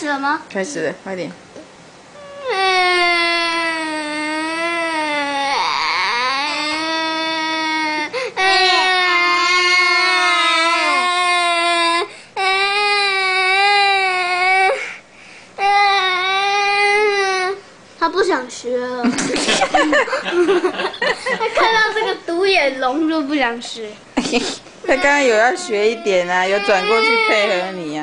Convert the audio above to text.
始了吗？开始了，快点。他不想学了，他看到这个独眼龙就不想学。他刚刚有要学一点啊，有转过去配合你。